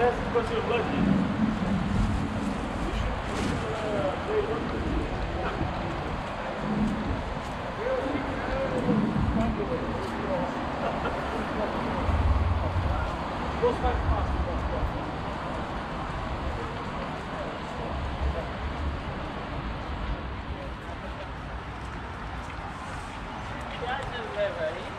That's because you're lucky. You should, uh, That's a river. Eh?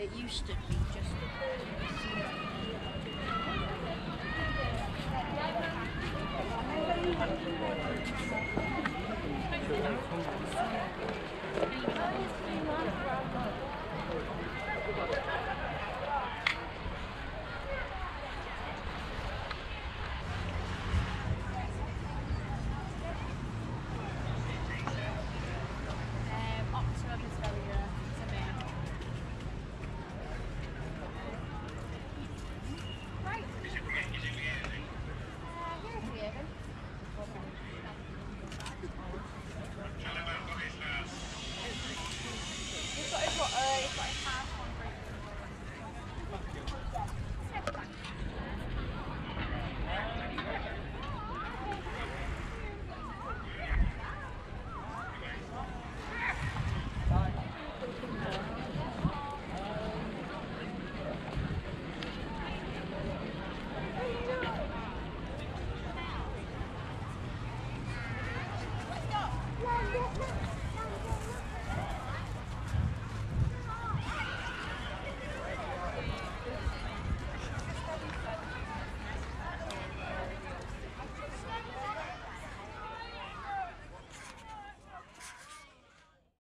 It used to be just a